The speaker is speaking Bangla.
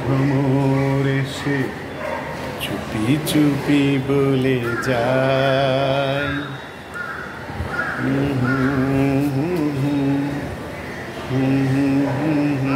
ভ্রমরে সে চুপি চুপি বলে যায় হুম হুম হুম হুম হুম হুম